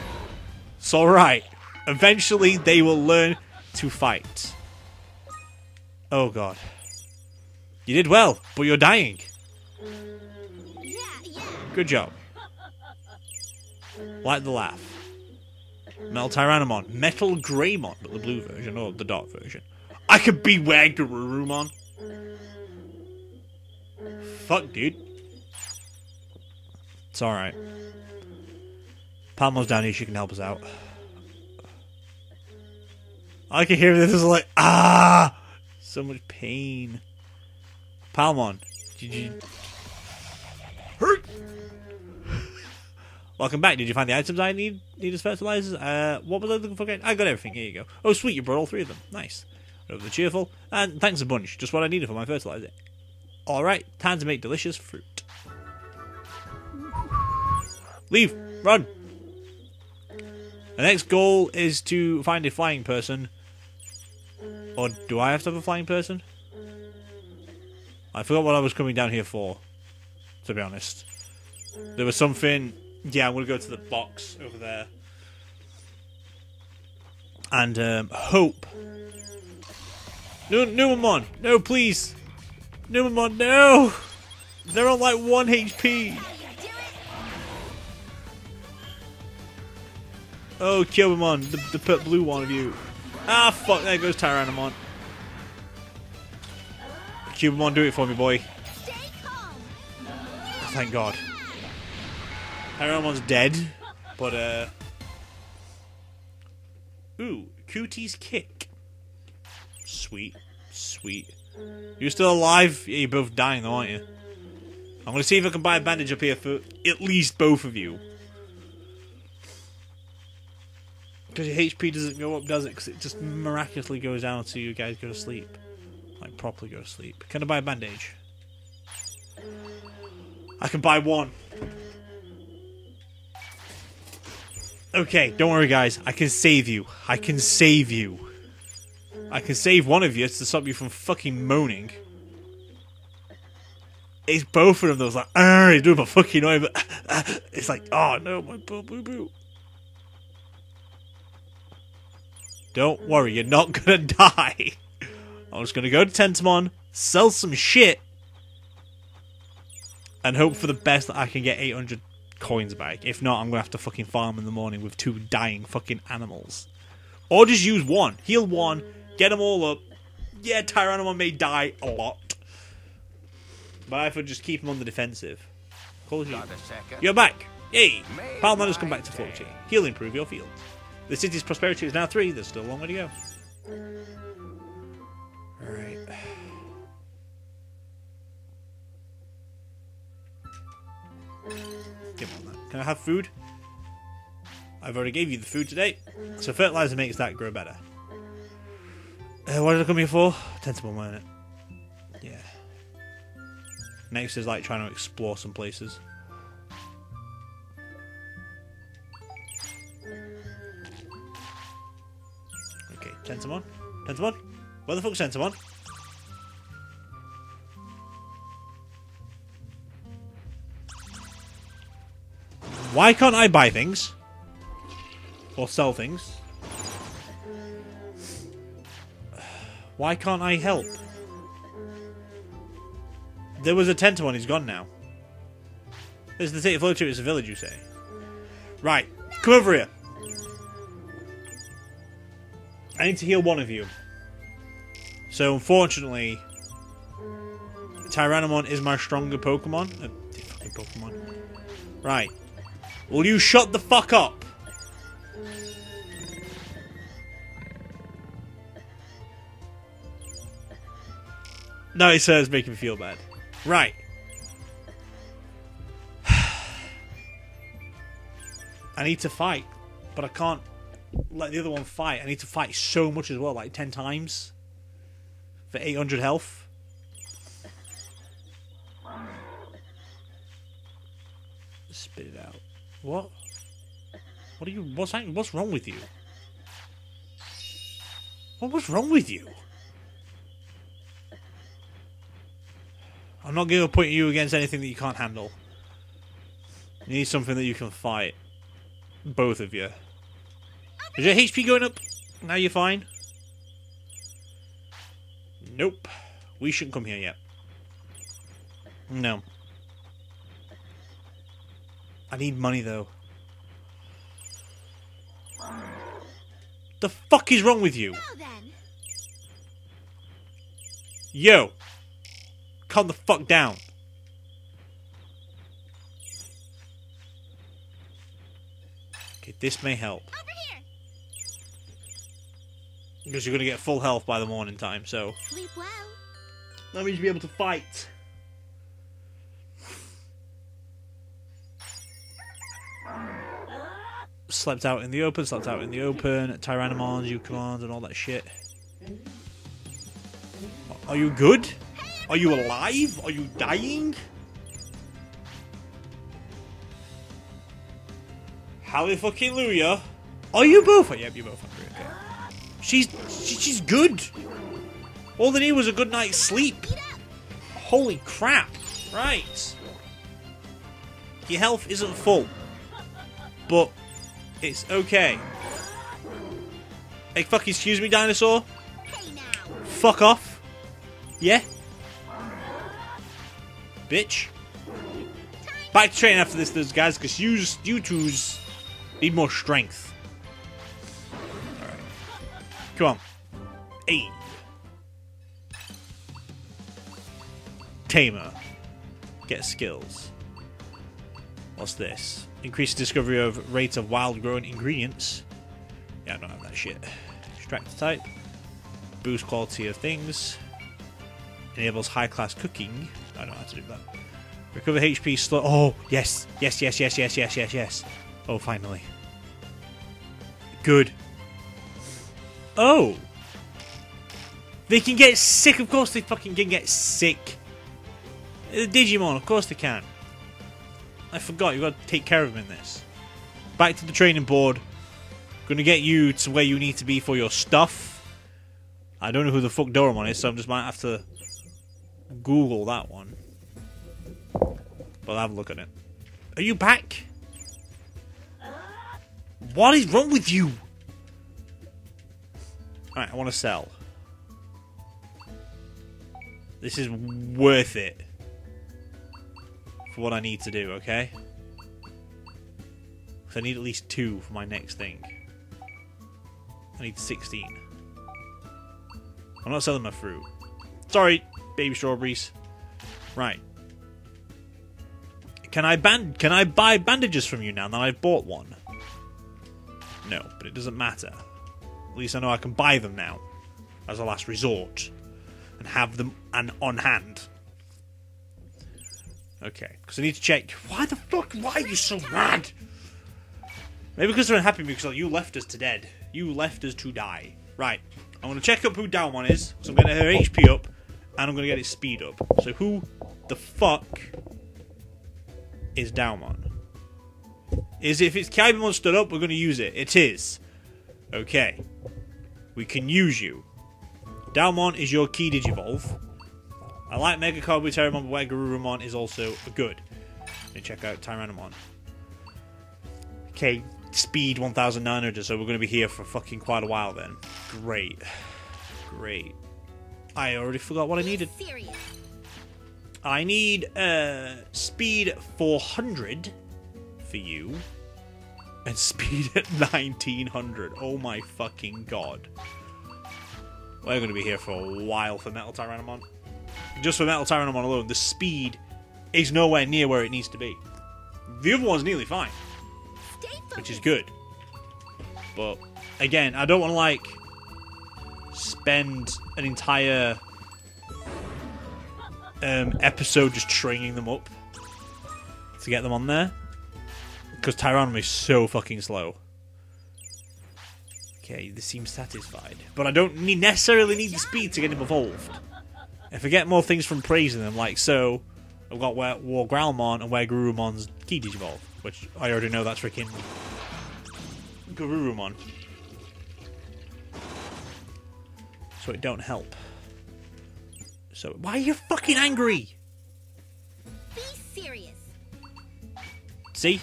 It's alright. Eventually, they will learn to fight. Oh god. You did well, but you're dying. Good job. Like the laugh. Metal Tyrannomon. Metal Greymon, but the blue version, or the dark version. I could beware Garurumon. Fuck, dude. It's alright. Palmon's down here, she can help us out. I can hear this is like, ah! So much pain. Palmon, did you Hurt. Welcome back. Did you find the items I need? Need as fertilizers? Uh, what was I looking for again? I got everything. Here you go. Oh, sweet. You brought all three of them. Nice. Over the cheerful. And thanks a bunch. Just what I needed for my fertilizer. All right. Time to make delicious fruit. Leave. Run. The next goal is to find a flying person. Or do I have to have a flying person? I forgot what I was coming down here for to be honest. There was something. Yeah, I'm gonna go to the box over there and um, hope. No, Numamon, no, please, Numamon, no. They're on like one HP. Oh, Kyobamon, the, the blue one of you. Ah, fuck, there goes Tyrannomon. Cubamon, do it for me, boy. Calm. Thank God. Tyrannomon's dead, but uh. Ooh, Cooties kick. Sweet, sweet. You're still alive? Yeah, you're both dying though, aren't you? I'm gonna see if I can buy a bandage up here for at least both of you. Because your HP doesn't go up, does it? Because it just miraculously goes down until you guys go to sleep. Like, properly go to sleep. Can I buy a bandage? I can buy one. Okay, don't worry, guys. I can save you. I can save you. I can save one of you to stop you from fucking moaning. It's both of them that was like, ah, he's doing my fucking noise, but it's like, oh no, my boo boo boo. Don't worry, you're not gonna die. I'm just gonna go to Tentamon, sell some shit, and hope for the best that I can get 800 coins back. If not, I'm gonna have to fucking farm in the morning with two dying fucking animals. Or just use one. Heal one, get them all up. Yeah, Tyrannomon may die a lot. But I to just keep him on the defensive. Call you. Got a second? You're back! Yay! Made Palmon has come back to 40. day. He'll improve your field. The city's prosperity is now 3. There's still a long way to go. Alright. Come on, then. Can I have food? I've already gave you the food today. So fertilizer makes that grow better. Uh, what did I come here for? Tentamon, wasn't it? Yeah. Next is like trying to explore some places. Tentamon. Tentamon? Where the fuck's Tentamon? Why can't I buy things? Or sell things? Why can't I help? There was a Tentamon, he's gone now. There's the city of to it's a village, you say? Right, come over here. I need to heal one of you. So, unfortunately, Tyrannomon is my stronger Pokemon. Uh, fucking Pokemon. Right. Will you shut the fuck up? No, he says making me feel bad. Right. I need to fight, but I can't let the other one fight. I need to fight so much as well, like 10 times for 800 health. Spit it out. What? What are you? What's? What's wrong with you? What was wrong with you? I'm not going to you against anything that you can't handle. You need something that you can fight. Both of you. Is your HP going up? Now you're fine? Nope. We shouldn't come here yet. No. I need money though. The fuck is wrong with you? Yo! Calm the fuck down. Okay, this may help. Because you're gonna get full health by the morning time, so. Sleep well. That means you'll be able to fight. Slept out in the open, slept out in the open, Tyrannomons, Yokomons, and all that shit. Are you good? Are you alive? Are you dying? Hallelujah. Are you both? Oh, yep, you both hungry. Okay. She's she, she's good. All they need was a good night's sleep. Holy crap! Right. Your health isn't full, but it's okay. Hey, fuck, excuse me, dinosaur. Fuck off. Yeah. Bitch. Back to training after this, those guys, because you, you twos need more strength. Come on. Eight. Tamer. Get skills. What's this? Increase discovery of rate of wild grown ingredients. Yeah, I don't have that shit. Extract type. Boost quality of things. Enables high class cooking. I don't know how to do that. Recover HP slow. Oh, yes. Yes, yes, yes, yes, yes, yes, yes. Oh, finally. Good. Oh. They can get sick. Of course they fucking can get sick. The Digimon, of course they can. I forgot, you've got to take care of them in this. Back to the training board. Gonna get you to where you need to be for your stuff. I don't know who the fuck Doraemon is, so I just might have to Google that one. But I'll have a look at it. Are you back? What is wrong with you? Alright, I want to sell. This is worth it for what I need to do, okay? So I need at least two for my next thing. I need 16. I'm not selling my fruit. Sorry, baby strawberries. Right. Can I band can I buy bandages from you now that I've bought one? No, but it doesn't matter. At least I know I can buy them now as a last resort and have them and on hand. Okay, because I need to check. Why the fuck? Why are you so mad? Maybe because they're unhappy because you left us to dead. You left us to die. Right. I'm going to check up who Dalmon is, so I'm going to get her HP up, and I'm going to get its speed up. So who the fuck is Dalmon? Is if it's Kaibamon stood up, we're going to use it. It is. Okay. We can use you. Dalmon is your key Digivolve. I like Mega Kabuterimon, but WereGarurumon is also good. Let me check out Tyrannomon. Okay, speed 1900, so we're going to be here for fucking quite a while then. Great. Great. I already forgot what I needed. serious. I need uh, speed 400 for you. And speed at 1900. Oh my fucking god. We're going to be here for a while for Metal Tyrannomon. Just for Metal Tyrannomon alone, the speed is nowhere near where it needs to be. The other one's nearly fine, which is good. But again, I don't want to like spend an entire um, episode just training them up to get them on there because Tyrannom is so fucking slow. Okay, this seems satisfied, but I don't need, necessarily need the speed to get him evolved. If I get more things from praising them, like so, I've got where WarGrowlmon and WereGarurumon's key Digivolve, which I already know that's freaking Garurumon. So it don't help. So why are you fucking angry? Be serious. See?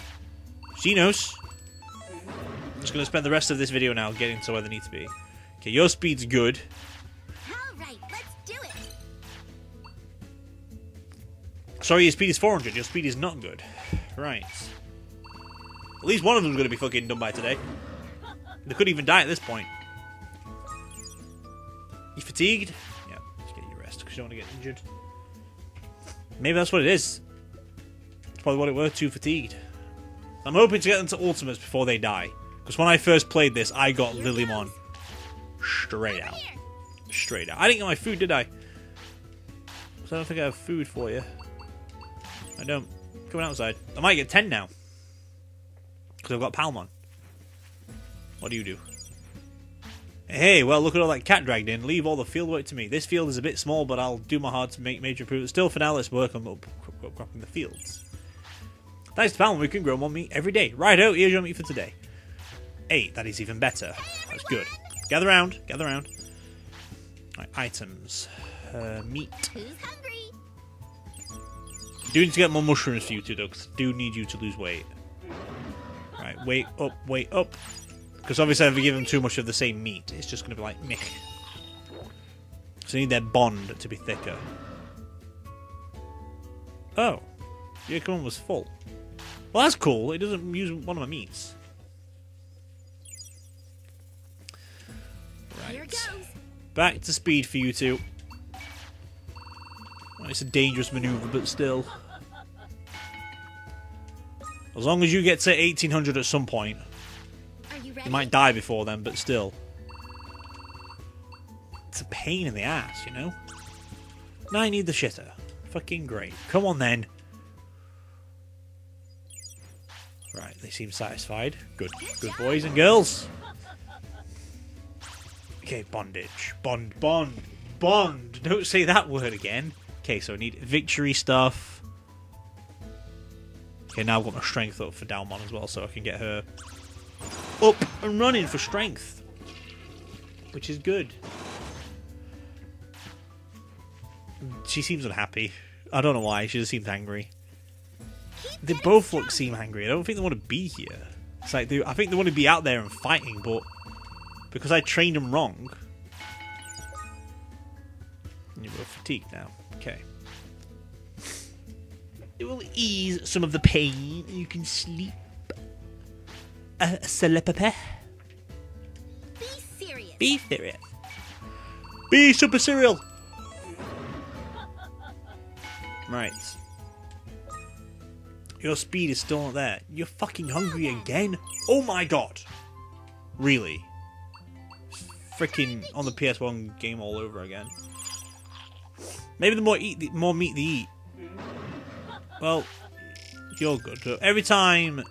She knows. I'm just gonna spend the rest of this video now getting to where they need to be. Okay, your speed's good. All right, let's do it. Sorry, your speed is 400. Your speed is not good. Right. At least one of them's gonna be fucking done by today. They could even die at this point. You fatigued? Yeah, just get your rest because you don't want to get injured. Maybe that's what it is. It's probably what it was, too fatigued. I'm hoping to get them to ultimates before they die. Because when I first played this, I got Lilymon straight out. Straight out. I didn't get my food, did I? So I don't think I have food for you. I don't. Coming outside. I might get 10 now. Because I've got Palmon. What do you do? Hey, well, look at all that cat dragged in. Leave all the field work to me. This field is a bit small, but I'll do my hard to make major improvements. Still, for now, let's work on up- the fields. Thanks to Palmon, we can grow more meat every day. Righto, here's your meat for today. Eight, that is even better. That's good. Gather round, gather round. Right, items. Uh, meat. Who's hungry? Do need to get more mushrooms for you two, though, 'cause I do need you to lose weight. Right, weight up, weight up. Because obviously, if I give them too much of the same meat, it's just going to be like meh. So I need their bond to be thicker. Oh, your one was full. Well, that's cool. It doesn't use one of my meats. Right. Back to speed for you two. Well, it's a dangerous maneuver, but still. As long as you get to 1800 at some point, you you might die before then, but still. It's a pain in the ass, you know? Now I need the shitter. Fucking great. Come on then. Right, they seem satisfied. Good, good boys and girls. Okay, bondage. Bond, bond, bond. Don't say that word again. Okay, so I need victory stuff. Okay, now I've got my strength up for Dalmon as well, so I can get her up and running for strength. Which is good. She seems unhappy. I don't know why, she just seems angry. They both look seem angry. I don't think they want to be here. It's like they, I think they want to be out there and fighting, but because I trained them wrong, you're both fatigued now. Okay. It will ease some of the pain. You can sleep. Uh, Celepepe. Be serious. Be serious. Be super cereal. Right. Your speed is still not there. You're fucking hungry again? Oh my god. Really? Freaking on the PS1 game all over again. Maybe the more eat, the more meat they eat. Well, you're good. So every time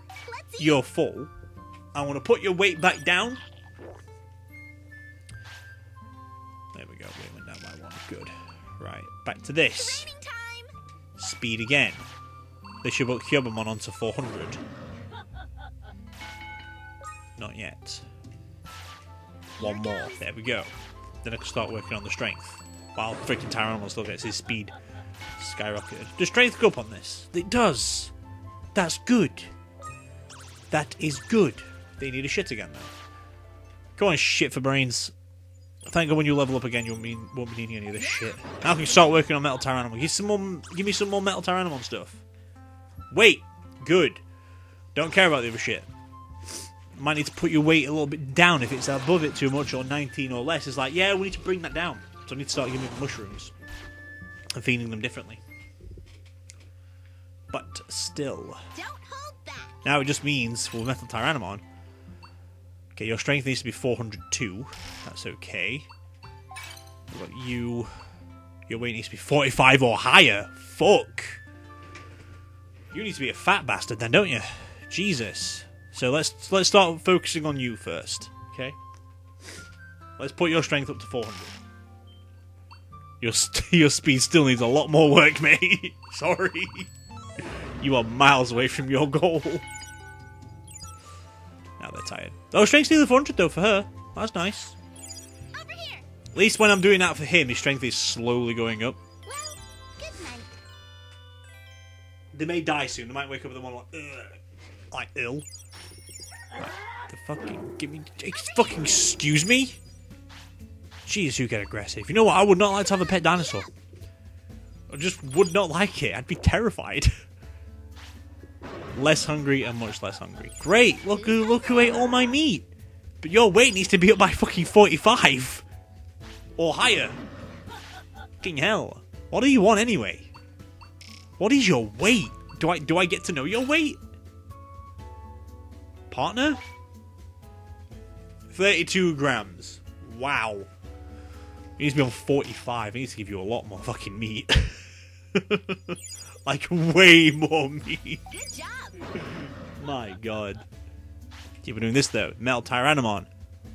you're full, I want to put your weight back down. There we go. Weight went down by one. Good. Right, back to this. Speed again. They should put Kyobamon onto 400. Not yet. One more. There we go. Then I can start working on the strength. While freaking Tyrannosaurus still gets his speed skyrocketed. Does strength go up on this? It does. That's good. That is good. They need a shit again though. Go on, shit for brains. Thank God when you level up again, you won't be, won't be needing any of this shit. Now I can start working on Metal Tyrannomon. Give some more. Give me some more Metal Tyrannomon stuff. Wait, good. Don't care about the other shit. Might need to put your weight a little bit down if it's above it too much or 19 or less. It's like, yeah, we need to bring that down. So I need to start giving mushrooms and feeding them differently. But still. Don't hold back. Now it just means for Metal Tyrannomon. Okay, your strength needs to be 402. That's okay. About you? Your weight needs to be 45 or higher. Fuck. You need to be a fat bastard then, don't you? Jesus. So let's let's start focusing on you first. Okay. Let's put your strength up to 400. Your st- your speed still needs a lot more work, mate. Sorry. You are miles away from your goal. Now they're tired. Oh, strength's nearly 400 though for her. That's nice. Over here. At least when I'm doing that for him, his strength is slowly going up. They may die soon. They might wake up in the morning like, Ugh, like ill. The fucking give me, fucking excuse me. Jeez, you get aggressive. You know what? I would not like to have a pet dinosaur. I just would not like it. I'd be terrified. less hungry and much less hungry. Great. Look who look who ate all my meat. But your weight needs to be up by fucking forty-five or higher. Fucking hell. What do you want anyway? What is your weight? Do I do I get to know your weight? Partner? 32 grams. Wow. He needs to be on 45. He needs to give you a lot more fucking meat. like, way more meat. Good job. My god. Keep on doing this though. Metal Tyrannomon.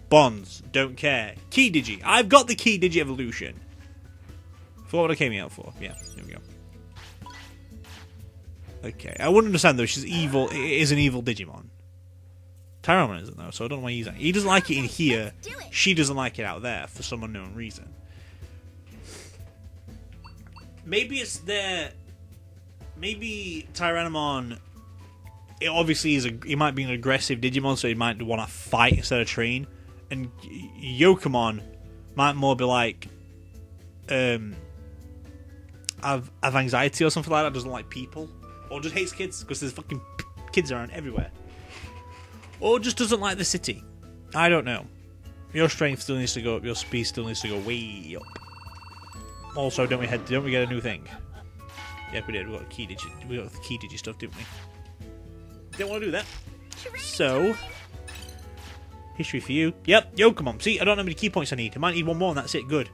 Bonds. Don't care. Key Digi. I've got the Key Digi evolution. For what I came out for. Yeah, here we go. Okay. I wouldn't understand though. She's evil. It is an evil Digimon. Tyrannomon isn't though, so I don't know why he's like. He doesn't like it in here. Do it. She doesn't like it out there for some unknown reason. Maybe it's their. Maybe Tyrannomon. It obviously is a. He might be an aggressive Digimon, so he might want to fight instead of train. And Yokomon might more be like. Um. Have, have anxiety or something like that. I doesn't like people, or just hates kids because there's fucking kids around everywhere, or just doesn't like the city. I don't know. Your strength still needs to go up. Your speed still needs to go way up. Also, don't we head? Don't we get a new thing? Yep, we did. We got key digi. We got the key digi stuff, didn't we? Didn't want to do that. So, history for you. Yep, Yokomon. See, I don't know how many key points I need. I might need one more, and that's it. Good,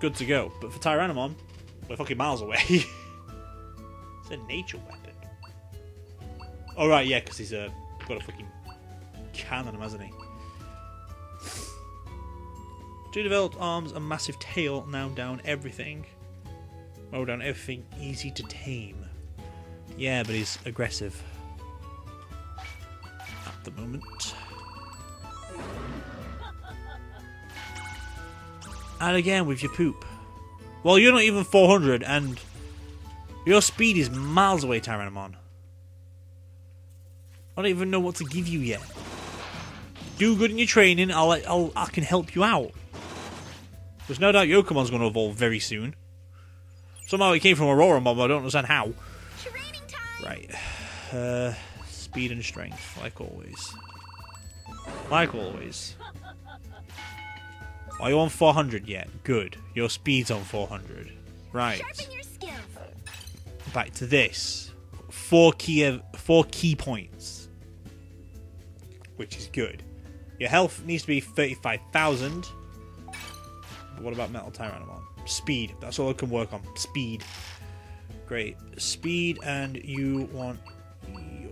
good to go. But for Tyrannomon, we're fucking miles away. it's a nature weapon. Oh right, yeah, because he's uh, got a fucking cannon, him, hasn't he? Two developed arms, a massive tail, now down everything. Oh, down everything, easy to tame. Yeah, but he's aggressive. At the moment. And again with your poop. Well, you're not even 400, and your speed is miles away, Tyrannomon. I don't even know what to give you yet. Do good in your training. I'll, I'll I can help you out. There's no doubt Yokomon's going to evolve very soon. Somehow it came from Aurora Mob. I don't understand how. Training time. Right. Uh, speed and strength, like always. Like always. Are you on 400 yet? Good. Your speed's on 400. Right. Sharpen your skills. Back to this. Four key four key points. Which is good. Your health needs to be 35,000. But what about Metal Tyrannomon? Speed. That's all I can work on. Speed. Great. Speed, and you want your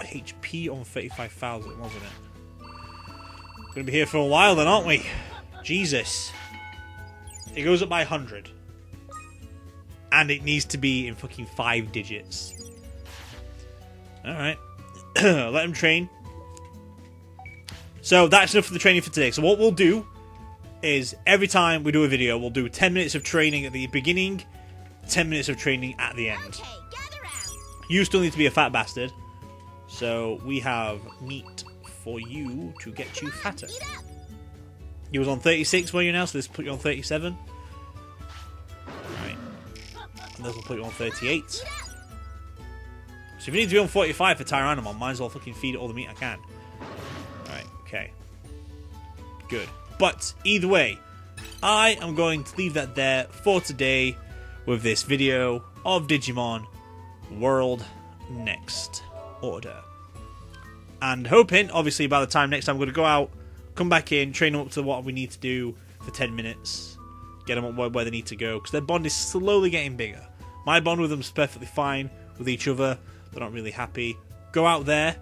HP on 35,000, wasn't it? Gonna be here for a while then, aren't we? Jesus. It goes up by 100. and it needs to be in fucking five digits. All right, let him train. So that's enough for the training for today. So what we'll do is every time we do a video, we'll do 10 minutes of training at the beginning, 10 minutes of training at the end. Okay. You still need to be a fat bastard. So we have meat for you to get you fatter. Up. You was on 36, were you now? So this will put you on 37. Right. And this will put you on 38. So if you need to be on 45 for Tyrannomon, might as well fucking feed all the meat I can. Okay. Good. But either way, I am going to leave that there for today with this video of Digimon World Next Order. And hoping, obviously, by the time next time I'm going to go out, come back in, train them up to what we need to do for 10 minutes, get them up where, where they need to go, because their bond is slowly getting bigger. My bond with them is perfectly fine with each other, they're not really happy. Go out there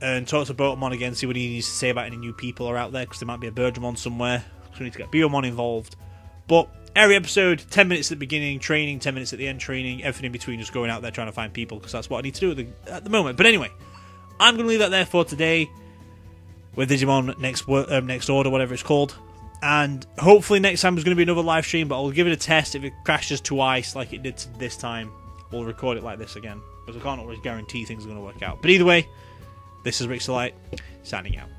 and talk to Botamon again, see what he needs to say about any new people are out there, because there might be a Birdramon somewhere, so we need to get Biyomon involved. But every episode, 10 minutes at the beginning, training, 10 minutes at the end, training, everything in between, just going out there trying to find people, because that's what I need to do at the, at the moment. But anyway, I'm going to leave that there for today with Digimon next um, next order, whatever it's called. And hopefully next time there's going to be another live stream, but I'll give it a test. If it crashes twice like it did this time, we'll record it like this again. Because I can't always guarantee things are going to work out. But either way, this is Rixxalight signing out.